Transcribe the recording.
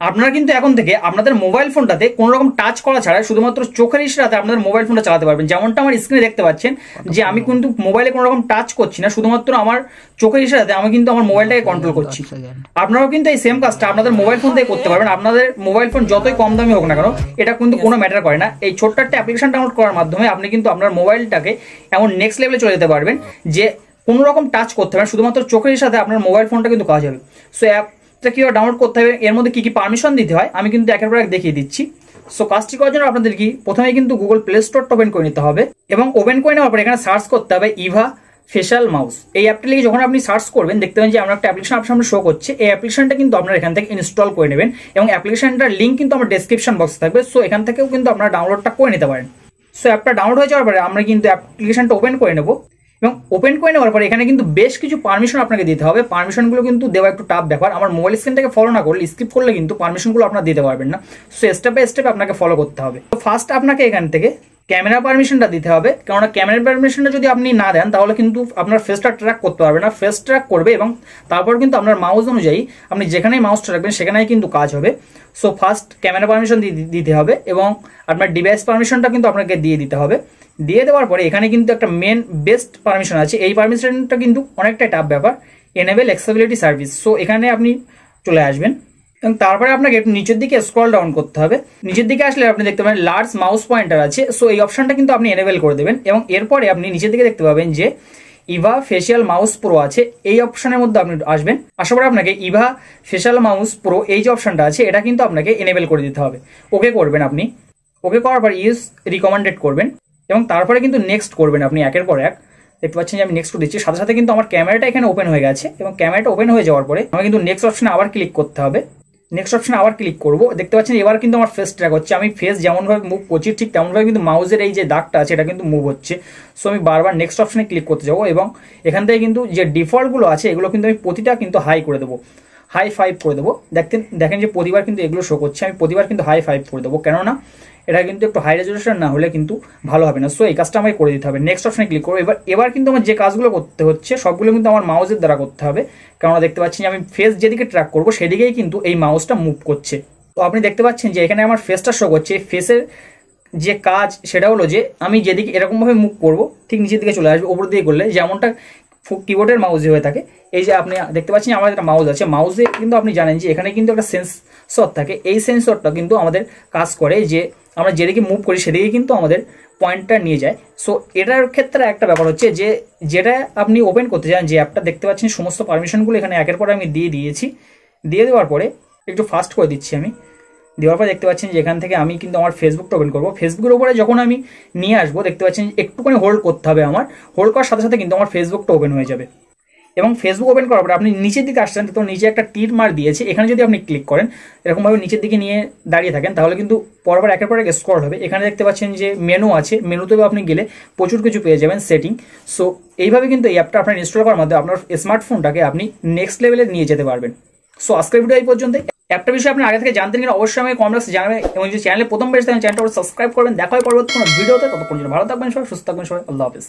আপনারা কিন্তু এখন থেকে আপনাদের মোবাইল ফোনটাতে কোনো রকম টাচ করা ছাড়া শুধুমাত্র চোখের ইশারাতে আপনাদের মোবাইল ফোনটা চালাতে পারবেন। যেমনটা আমার স্ক্রিনে দেখতে পাচ্ছেন যে আমি কিন্তু মোবাইলে কোনো রকম টাচ করছি না শুধুমাত্র আমার চোখের ইশারাতে আমি কিন্তু আমার মোবাইলটাকে কন্ট্রোল করছি। আপনারাও কিন্তু এই সেম কাজটা আপনাদের মোবাইল ফোন থেকে করতে পারবেন। আপনাদের মোবাইল ফোন যতই কম দামি হোক না কেন এটা কিন্তু কোনো ম্যাটার করে না। এই ছোট্ট একটা অ্যাপ্লিকেশন ডাউনলোড করার মাধ্যমে আপনি কিন্তু আপনার মোবাইলটাকে এমন নেক্সট লেভেলে চলে যেতে পারবেন যে কোনো রকম টাচ করতে পারেন শুধুমাত্র চোখের সাথে আপনার মোবাইল ফোনটা কিন্তু কাজ হবে। সো অ্যাপটা কীভাবে ডাউনলোড করতে হবে, এর মধ্যে কী কী পারমিশন দিতে হয়, আমি কিন্তু একের পর এক দেখিয়ে দিচ্ছি। সো কাজটি করার জন্য আপনাদের কি প্রথমে কিন্তু গুগল প্লে স্টোরটা ওপেন করে নিতে হবে এবং ওপেন করে নেওয়ার পর এখানে সার্চ করতে হবে ইভা ফেশাল মাউস এই অ্যাপটা লিখে যখন আপনি সার্চ করবেন, দেখতে পাবেন যে আমরা একটা অ্যাপ্লিকেশন আপনার সামনে শো করছে। এই অ্যাপ্লিকেশনটা কিন্তু আপনারা এখান থেকে ইনস্টল করে নেবেন এবং অ্যাপ্লিকেশনটার লিঙ্ক কিন্তু আমার ডেসক্রিপশন বক্সে থাকবে। সো এখান থেকেও কিন্তু আপনারা ডাউনলোডটা করে নিতে পারেন। সো অ্যাপটা ডাউনলোড হয়ে যাওয়ার পরে আমরা কিন্তু অ্যাপ্লিকেশনটা ওপেন করে নেব। এবং ওপেন করে নেওয়ার পর এখানে কিন্তু বেশ কিছু পারমিশন আপনাকে দিতে হবে। পারমিশনগুলো কিন্তু দেওয়া একটু টাফ ব্যাপার। আমার মোবাইল স্ক্রিনটাকে ফলো না করলে স্কিপ করলে কিন্তু পারমিশনগুলো আপনার দিতে পারবেন না। সো স্টেপ বাই স্টেপ আপনাকে ফলো করতে হবে। তো ফার্স্ট আপনাকে এখান থেকে ক্যামেরা পারমিশনটা দিতে হবে। কেননা ক্যামেরা পারমিশনটা যদি আপনি না দেন, তাহলে কিন্তু আপনার ফেসটা ট্র্যাক করতে পারবে না। ফেস ট্র্যাক করবে এবং তারপর কিন্তু আপনার মাউস অনুযায়ী আপনি যেখানেই মাউসটা রাখবেন, সেখানেই কিন্তু কাজ হবে। সো ফার্স্ট ক্যামেরা পারমিশন দিতে হবে এবং আপনার ডিভাইস পারমিশনটা কিন্তু আপনাকে দিয়ে দিতে হবে। দিয়ে দেওয়ার পরে এখানে কিন্তু একটা মেন বেস্ট পারমিশন আছে। এই পারমিশনটা কিন্তু অনেকটাই টাফ ব্যাপার। এনেবেল অ্যাক্সেবিলিটি সার্ভিস সো এখানে আপনি চলে আসবেন। এবং তারপরে আপনাকে একটু নিচের দিকে স্ক্রল ডাউন করতে হবে। নিচের দিকে আসলে আপনি দেখতে পাবেন লার্জ মাউস পয়েন্টার আছে। সো এই অপশনটা কিন্তু আপনি এনেবেল করে দেবেন এবং এরপরে আপনি নিচের দিকে দেখতে পাবেন যে ইভা ফেশিয়াল মাউস প্রো আছে। এই অপশনের মধ্যে আপনি আসবেন। আসার পরে আপনাকে ইভা ফেশিয়াল মাউস প্রো এই যে অপশনটা আছে, এটা কিন্তু আপনাকে এনেবেল করে দিতে হবে। ওকে করবেন আপনি। ওকে করার পর ইউজ রিকমেন্ডেড করবেন। এবং তারপরে কিন্তু নেক্সট করবেন আপনি একের পর এক। দেখতে পাচ্ছেন যে আমি নেক্সট দিচ্ছি। সাথে সাথে কিন্তু আমার ক্যামেরাটা এখানে ওপেন হয়ে গেছে। এবং ক্যামেরাটা ওপেন হয়ে যাওয়ার পরে আমাকে কিন্তু নেক্সট অপশনে আবার ক্লিক করতে হবে। নেক্সট অপশানে আবার ক্লিক করব। দেখতে পাচ্ছেন, এবার কিন্তু আমার ফেস ট্র্যাক হচ্ছে। আমি ফেস যেমনভাবে মুভ করছি, ঠিক তেমনভাবে কিন্তু মাউজের এই যে দাগটা আছে, এটা কিন্তু মুভ হচ্ছে। সো আমি বারবার নেক্সট অপশানে ক্লিক করতে যাব এবং এখান থেকে কিন্তু যে ডিফল্টগুলো আছে, এগুলো কিন্তু আমি প্রতিটা কিন্তু হাই করে দেবো। হাই ফাইভ করে দেবো। দেখতেন দেখেন যে প্রতিবার কিন্তু এগুলো শো করছে, আমি প্রতিবার কিন্তু হাই ফাইভ করে দেবো। কেননা এটা কিন্তু একটু হাই রেজলিউশন না হলে কিন্তু ভালো হবে না। সো এই কাজটা আমাকে করে দিতে হবে। নেক্সট অপশনে ক্লিক করব। এবার এবার কিন্তু আমার যে কাজগুলো করতে হচ্ছে, সবগুলো কিন্তু আমার মাউসের দ্বারা করতে হবে। কেননা দেখতে পাচ্ছি যে আমি ফেস যেদিকে ট্র্যাক করব, সেদিকেই কিন্তু এই মাউসটা মুভ করছে। তো আপনি দেখতে পাচ্ছেন যে এখানে আমার ফেসটা শো করছে। ফেসের যে কাজ, সেটা হলো যে আমি যেদিকে, এরকমভাবে মুভ করব, ঠিক নিচের দিকে চলে আসবে ওপর দিকে করলে যেমনটা কিবোর্ডের মাউসে হয়ে থাকে, এই যে আপনি দেখতে পাচ্ছেন আমার একটা মাউস আছে। মাউসে কিন্তু আপনি জানেন যে এখানে কিন্তু একটা সেন্সর থাকে। এই সেন্সরটা কিন্তু আমাদের কাজ করে যে আমরা যেদিকে মুভ করি, সেদিকে কিন্তু আমাদের পয়েন্টটা নিয়ে যায়। সো এটার ক্ষেত্রে একটা ব্যাপার হচ্ছে যে, যেটা আপনি ওপেন করতে চান, যে অ্যাপটা দেখতে পাচ্ছেন, সমস্ত পারমিশনগুলো এখানে একের পরে আমি দিয়ে দিয়েছি। দিয়ে দেওয়ার পরে একটু ফাস্ট করে দিচ্ছি আমি। দেওয়ার পর দেখতে পাচ্ছেন যে এখান থেকে আমি কিন্তু আমার ফেসবুকটা ওপেন করব। ফেসবুকের উপরে যখন আমি নিয়ে আসব, দেখতে পাচ্ছেন একটুখানি হোল্ড করতে হবে আমার। হোল্ড করার সাথে সাথে কিন্তু আমার ফেসবুকটা ওপেন হয়ে যাবে। এবং ফেসবুক ওপেন করার পরে আপনি নিচের দিকে আসছেন তো নিচে একটা টির মার দিয়েছে। এখানে যদি আপনি ক্লিক করেন, এরকমভাবে নিচের দিকে নিয়ে দাঁড়িয়ে থাকেন, তাহলে কিন্তু পরপর একের পর এক স্ক্রল হবে। এখানে দেখতে পাচ্ছেন যে মেনু আছে। মেনুতেও আপনি গেলে প্রচুর কিছু পেয়ে যাবেন সেটিং সো এইভাবে কিন্তু এই অ্যাপটা আপনার ইনস্টল করার মাধ্যমে আপনার স্মার্টফোনটাকে আপনি নেক্সট লেভেলে নিয়ে যেতে পারবেন। সো আজকের ভিডিও এই পর্যন্ত অ্যাপটা বিষয় আপনি আগে থেকে জানতেন কিনা, অবশ্যই আমাকে কমেন্ট বক্সে জানাবেন এবং যদি চ্যানেলে প্রথম বেশি থাকেন চ্যানেলটা সাবস্ক্রাইব করবেন। দেখা হয় পরবর্তী কোনো ভিডিওতে ততক্ষণ জন্য ভালো থাকবেন সবাই, সুস্থ থাকবেন সবাই, আল্লাহ হাফিজ।